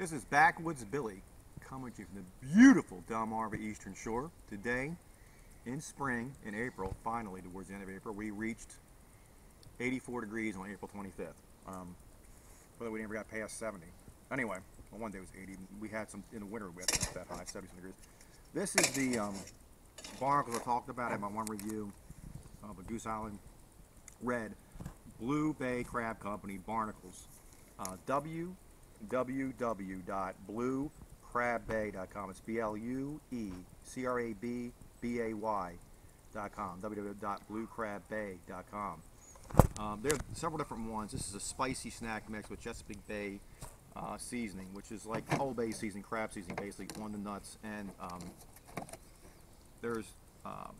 This is Backwoods Billy coming to you from the beautiful Delmarva Eastern Shore. Today, in spring, in April, finally towards the end of April, we reached 84 degrees on April 25th. Um, but we never got past 70. Anyway, well, one day it was 80. We had some in the winter we had some that high, 70 degrees. This is the um, barnacles I talked about in my one review of a Goose Island Red Blue Bay Crab Company barnacles. Uh, www.bluecrabbay.com. It's B-L-U-E-C-R-A-B-B-A-Y.com. www.bluecrabbay.com. Um, there are several different ones. This is a spicy snack mix with Chesapeake Bay uh, seasoning, which is like Old Bay seasoning, crab seasoning, basically on the nuts. And um, there's um,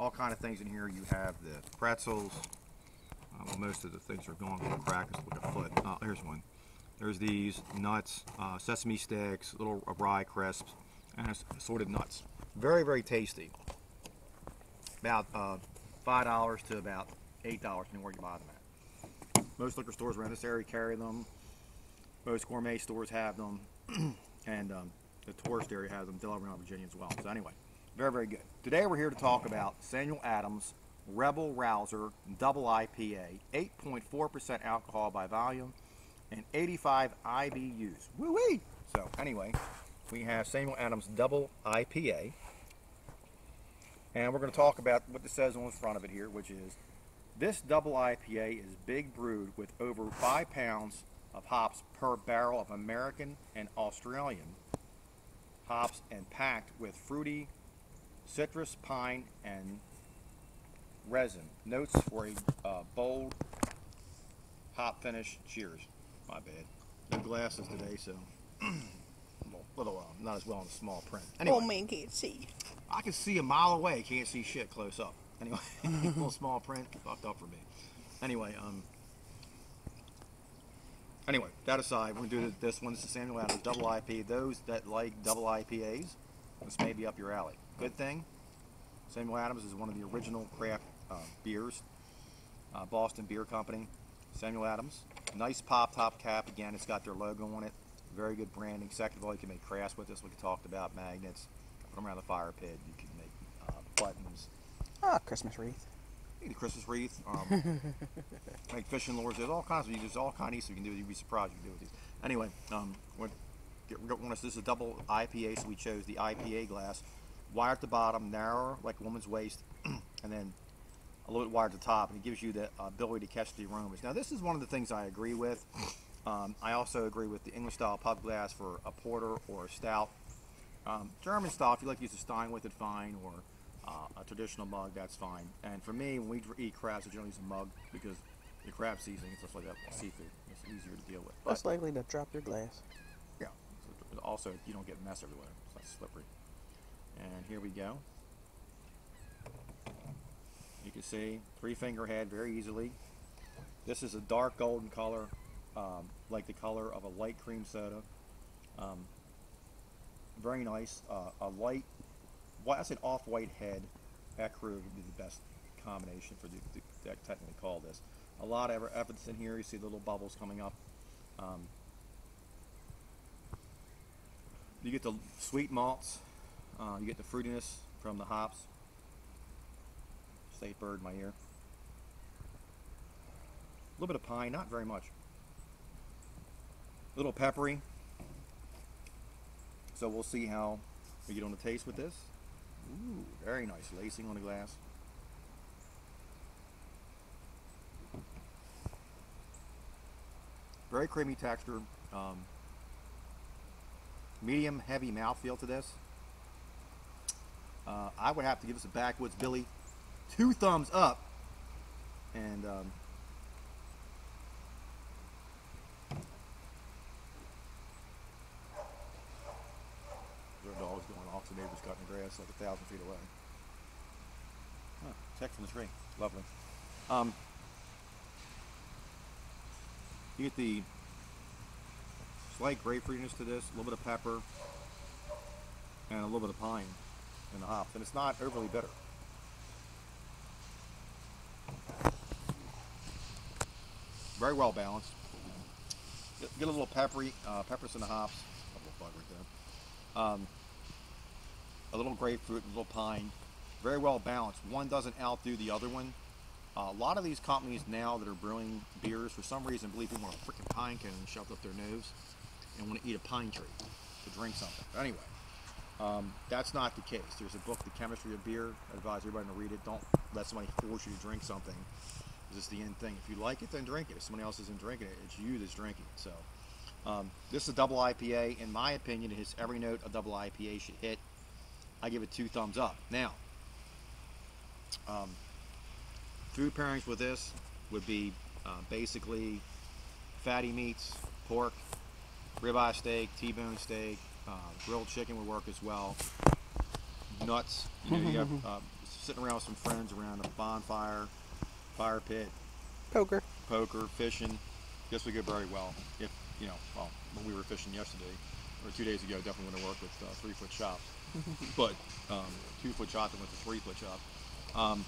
all kind of things in here. You have the pretzels. Uh, well, most of the things are gone. Little crackers, look a foot. Oh, here's one. There's these nuts, uh, sesame sticks, little rye crisps, and assorted nuts. Very, very tasty. About uh, five dollars to about eight dollars, depending where you buy them at. Most liquor stores around this area carry them. Most gourmet stores have them, and um, the tourist area has them. Delaware, Virginia as well. So anyway, very, very good. Today we're here to talk about Samuel Adams Rebel Rouser Double IPA, 8.4% alcohol by volume, and 85 IBUs. Woo wee! So anyway, we have Samuel Adams Double IPA, and we're going to talk about what this says on the front of it here, which is this double IPA is big brewed with over five pounds of hops per barrel of American and Australian hops and packed with fruity citrus, pine, and resin. Notes for a uh, bold hop finish. Cheers. My bad. No glasses today, so a little, uh, not as well in the small print. Anyway, Old man can't see. I can see a mile away. Can't see shit close up. Anyway, little small print. Fucked up for me. Anyway, um. Anyway, that aside, we're gonna do this one. This is Samuel Adams Double IP. Those that like double IPAs, this may be up your alley. Good thing, Samuel Adams is one of the original craft uh, beers. Uh, Boston Beer Company. Samuel Adams. Nice pop top cap. Again, it's got their logo on it. Very good branding. Second of all, you can make crafts with this. We talked about magnets. Put them around the fire pit. You can make uh, buttons. Ah, Christmas wreath. A Christmas wreath. Um, make fishing lures. There's all kinds of there's all kinds of things you can do. You'd be surprised you can do with these. Anyway, um, we're, get, we're this is a double IPA, so we chose the IPA glass. Wire at the bottom, narrower like a woman's waist, and then a little bit wider at the top, and it gives you the ability to catch the aromas. Now, this is one of the things I agree with. Um, I also agree with the English style pub glass for a porter or a stout. Um, German style, if you like to use a Stein with it, fine, or uh, a traditional mug, that's fine. And for me, when we eat crabs, I generally use a mug because the crab seasoning and stuff like that, seafood, it's easier to deal with. But, Less likely to drop your glass. yeah. Also, you don't get mess everywhere. It's not slippery. And here we go. You can see three finger head very easily. This is a dark golden color, um, like the color of a light cream soda. Um, very nice. Uh, a light, white, I said off-white head. Ecru would be the best combination for the, the, the technically call this. A lot of evidence in here. You see the little bubbles coming up. Um, you get the sweet malts. Uh, you get the fruitiness from the hops. State bird in my ear. A little bit of pine, not very much. A little peppery. So we'll see how we get on the taste with this. Ooh, very nice lacing on the glass. Very creamy texture. Um, medium heavy mouthfeel to this. Uh, I would have to give this a Backwoods Billy two thumbs up. And um, their dog's going off. The neighbor's cutting the grass like a thousand feet away. Huh, text from the tree. Lovely. Um, you get the slight grapefruitiness to this, a little bit of pepper, and a little bit of pine in the hops, and it's not overly bitter. Very well balanced. Get, a little peppery, uh, peppers and the hops. A little bug right there. Um, a little grapefruit, a little pine. Very well balanced. One doesn't outdo the other one. Uh, a lot of these companies now that are brewing beers, for some reason, believe people want a freaking pine cone shoved up their nose and want to eat a pine tree to drink something. But anyway, um, that's not the case. There's a book, The Chemistry of Beer. I advise everybody to read it. Don't let somebody force you to drink something. This is the end thing. If you like it, then drink it. If somebody else isn't drinking it, it's you that's drinking it. So, um, this is a double IPA. In my opinion, it hits every note a double IPA should hit. I give it two thumbs up. Now, um, food pairings with this would be uh, basically fatty meats, pork, ribeye steak, T-bone steak, uh, grilled chicken would work as well. Nuts. You know, you have uh, sitting around with some friends around a bonfire, fire pit, Poker. poker, fishing. Guess we go very well. If you know, well, when we were fishing yesterday or two days ago, definitely would have worked with uh, three foot chop. but um, two foot chop and with the three foot chop. Um,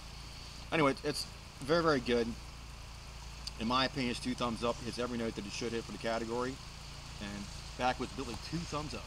anyway, it's- it's very very good. In my opinion, it's two thumbs up. Hits every note that it should hit for the category. And Backwoods Billy, two thumbs up.